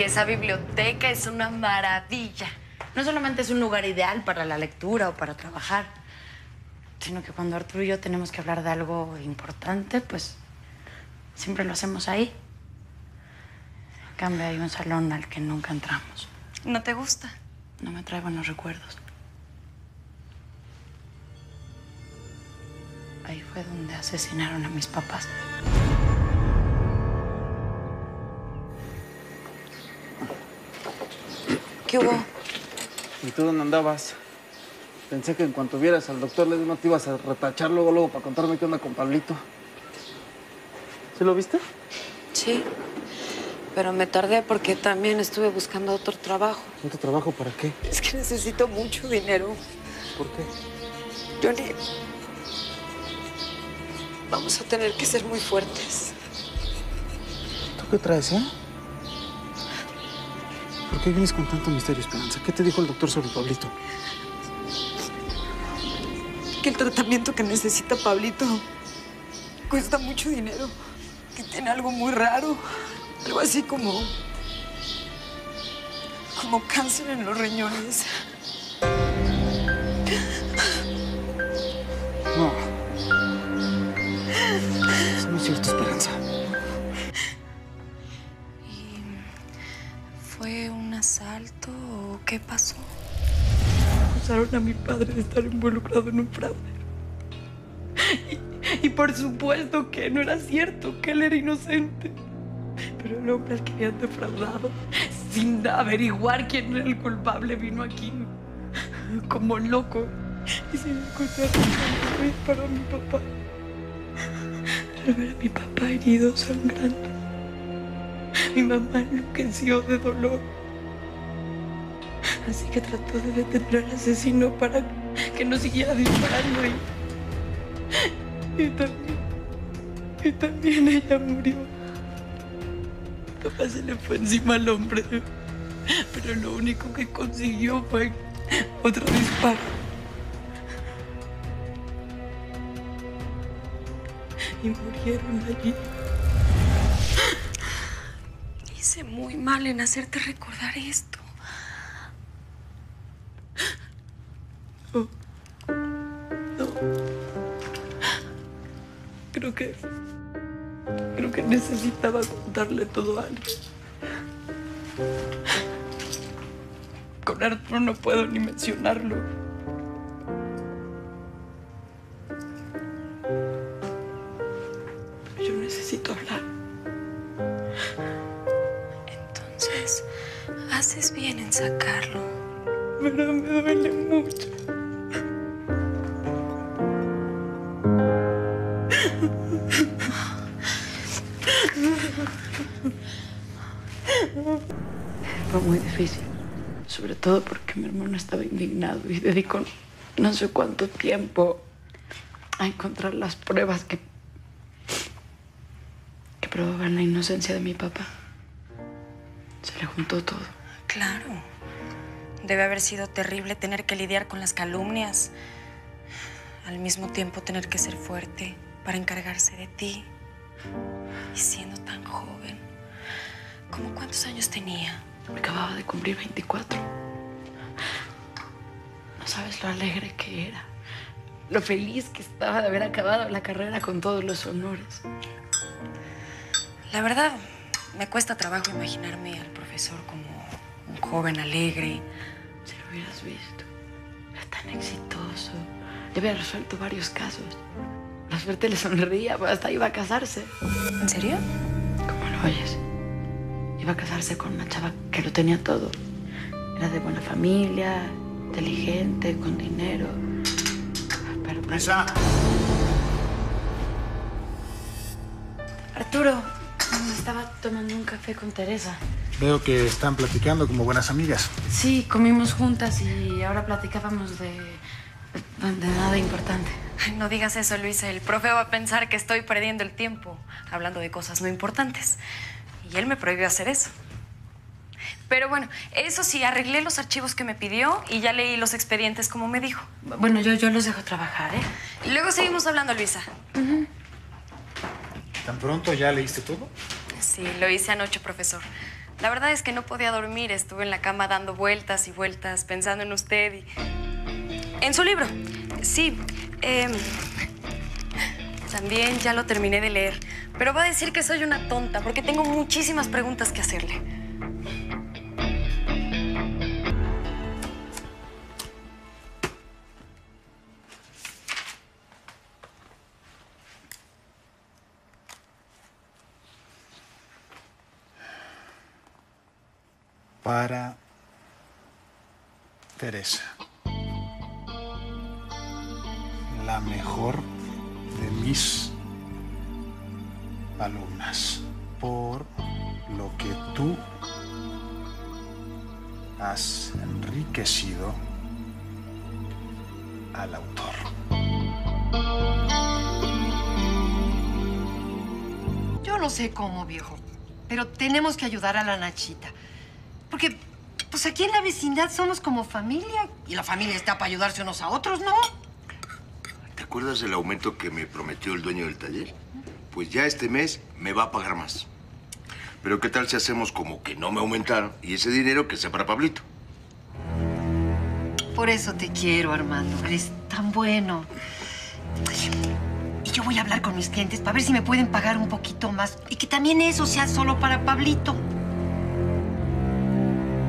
que esa biblioteca es una maravilla. No solamente es un lugar ideal para la lectura o para trabajar, sino que cuando Arturo y yo tenemos que hablar de algo importante, pues siempre lo hacemos ahí. En cambio, hay un salón al que nunca entramos. ¿No te gusta? No me trae buenos recuerdos. Ahí fue donde asesinaron a mis papás. ¿Qué hubo? ¿Y tú dónde andabas? Pensé que en cuanto vieras al doctor no te ibas a retachar luego, luego para contarme qué onda con Pablito. ¿Sí lo viste? Sí, pero me tardé porque también estuve buscando otro trabajo. ¿Otro trabajo para qué? Es que necesito mucho dinero. ¿Por qué? Johnny, vamos a tener que ser muy fuertes. ¿Tú qué traes, eh? ¿Por qué vienes con tanto misterio, Esperanza? ¿Qué te dijo el doctor sobre Pablito? Que el tratamiento que necesita Pablito cuesta mucho dinero. Que tiene algo muy raro. Algo así como... como cáncer en los riñones. No. Eso no es cierto, Esperanza. Asalto o qué pasó? Acusaron a mi padre de estar involucrado en un fraude. Y, por supuesto que no era cierto, que él era inocente. Pero el hombre al que habían defraudado, sin averiguar quién era el culpable, vino aquí como loco y se encontró y disparó a mi papá. Al ver a mi papá herido, sangrando, mi mamá enloqueció de dolor. Así que trató de detener al asesino para que no siguiera disparando y. Y también. Y también ella murió. Papá se le fue encima al hombre. Pero lo único que consiguió fue otro disparo. Y murieron allí. Hice muy mal en hacerte recordar esto. No. Creo que. Creo que necesitaba contarle todo a alguien. Con Arturo no puedo ni mencionarlo. Yo necesito hablar. Entonces, haces bien en sacarlo. Pero me duele mucho. Fue muy difícil, sobre todo porque mi hermano estaba indignado y dedicó no sé cuánto tiempo a encontrar las pruebas que, que probaban la inocencia de mi papá. Se le juntó todo. Claro. Debe haber sido terrible tener que lidiar con las calumnias. Al mismo tiempo tener que ser fuerte para encargarse de ti. Y siendo tan joven. ¿Cómo cuántos años tenía? Acababa de cumplir 24. No sabes lo alegre que era. Lo feliz que estaba de haber acabado la carrera con todos los honores. La verdad, me cuesta trabajo imaginarme al profesor como un joven alegre. Si lo hubieras visto, era tan exitoso. Ya había resuelto varios casos. La suerte le sonreía, pues hasta iba a casarse. ¿En serio? ¿Cómo lo oyes? Iba a casarse con una chava que lo tenía todo. Era de buena familia, inteligente, con dinero. Pero... Luisa, Arturo, estaba tomando un café con Teresa. veo que están platicando como buenas amigas. Sí, comimos juntas y ahora platicábamos de... de nada importante. Ay, no digas eso, Luisa. El profe va a pensar que estoy perdiendo el tiempo hablando de cosas no importantes. Y él me prohibió hacer eso. Pero bueno, eso sí, arreglé los archivos que me pidió y ya leí los expedientes como me dijo. Bueno, yo, yo los dejo trabajar, ¿eh? Y luego seguimos hablando, Luisa. ¿Tan pronto ya leíste todo? Sí, lo hice anoche, profesor. La verdad es que no podía dormir. Estuve en la cama dando vueltas y vueltas, pensando en usted y... En su libro, sí. em, también ya lo terminé de leer. Pero va a decir que soy una tonta porque tengo muchísimas preguntas que hacerle. Para Teresa. Mejor de mis alumnas. Por lo que tú has enriquecido al autor. Yo no sé cómo, viejo, pero tenemos que ayudar a la Nachita. Porque, pues aquí en la vecindad somos como familia. Y la familia está para ayudarse unos a otros, ¿no? ¿Te acuerdas del aumento que me prometió el dueño del taller? Pues ya este mes me va a pagar más. Pero ¿qué tal si hacemos como que no me aumentaron y ese dinero que sea para Pablito? Por eso te quiero, Armando. Eres tan bueno. Y yo voy a hablar con mis clientes para ver si me pueden pagar un poquito más. Y que también eso sea solo para Pablito.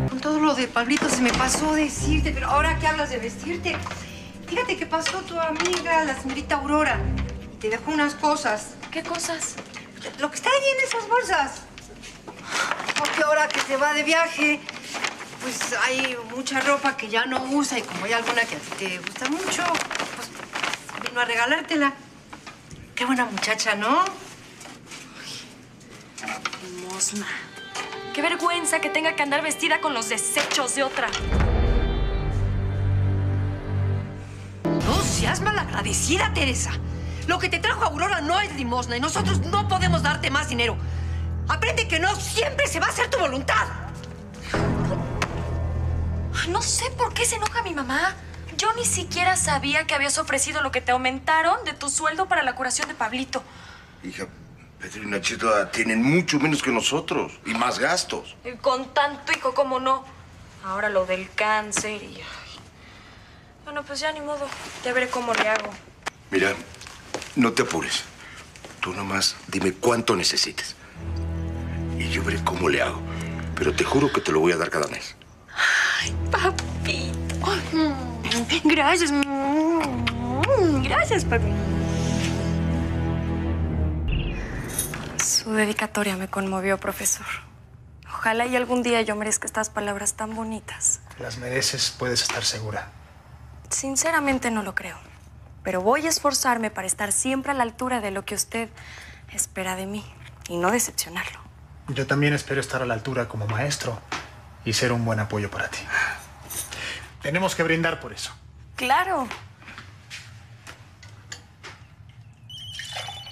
Con todo lo de Pablito se me pasó decirte, pero ahora que hablas de vestirte, fíjate que pasó tu amiga, la señorita Aurora. Y te dejó unas cosas. ¿Qué cosas? Lo que está ahí en esas bolsas. Porque ahora que se va de viaje, pues hay mucha ropa que ya no usa y como hay alguna que a ti te gusta mucho, pues vino a regalártela. Qué buena muchacha, ¿no? Limosna. Qué vergüenza que tenga que andar vestida con los desechos de otra. Seas malagradecida, Teresa. Lo que te trajo Aurora no es limosna y nosotros no podemos darte más dinero. Aprende que no siempre se va a hacer tu voluntad. No sé por qué se enoja mi mamá. Yo ni siquiera sabía que habías ofrecido lo que te aumentaron de tu sueldo para la curación de Pablito. Hija, Pedro y Nachito tienen mucho menos que nosotros y más gastos. Y con tanto hijo como no. Ahora lo del cáncer y... ay. Bueno, pues ya ni modo. Ya veré cómo le hago. Mira, no te apures. Tú nomás dime cuánto necesites. Y yo veré cómo le hago. Pero te juro que te lo voy a dar cada mes. Papi. Gracias. Gracias, papi. Su dedicatoria me conmovió, profesor. Ojalá y algún día yo merezca estas palabras tan bonitas. Las mereces, puedes estar segura. Sinceramente no lo creo. Pero voy a esforzarme para estar siempre a la altura de lo que usted espera de mí y no decepcionarlo. Yo también espero estar a la altura como maestro y ser un buen apoyo para ti. Tenemos que brindar por eso. Claro.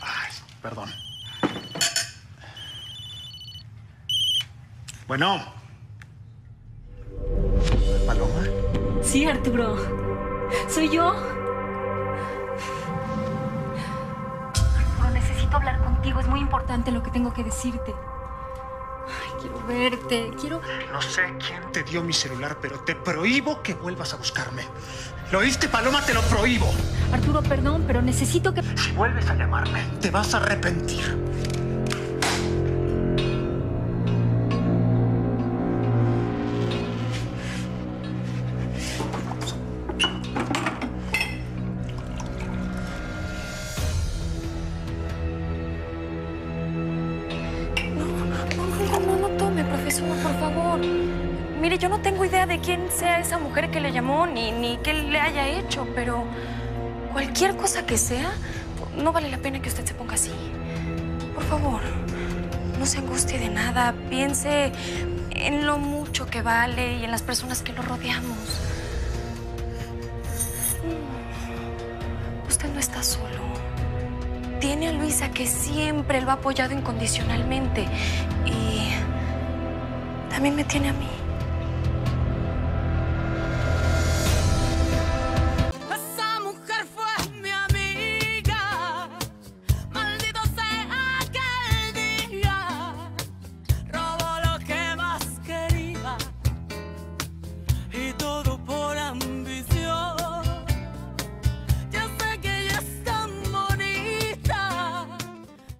Ay, perdón. Bueno. Paloma. Sí, Arturo. Soy yo. Arturo, necesito hablar contigo. Es muy importante lo que tengo que decirte. Ay, quiero verte. Quiero. No sé quién te dio mi celular, pero te prohíbo que vuelvas a buscarme. ¿Lo oíste, Paloma? Te lo prohíbo. Arturo, perdón, pero necesito que. Si vuelves a llamarme, te vas a arrepentir. Mire, yo no tengo idea de quién sea esa mujer que le llamó ni, ni qué le haya hecho, pero cualquier cosa que sea, no vale la pena que usted se ponga así. Por favor, no se angustie de nada. Piense en lo mucho que vale y en las personas que lo rodeamos. Usted no está solo. Tiene a Luisa que siempre lo ha apoyado incondicionalmente y también me tiene a mí.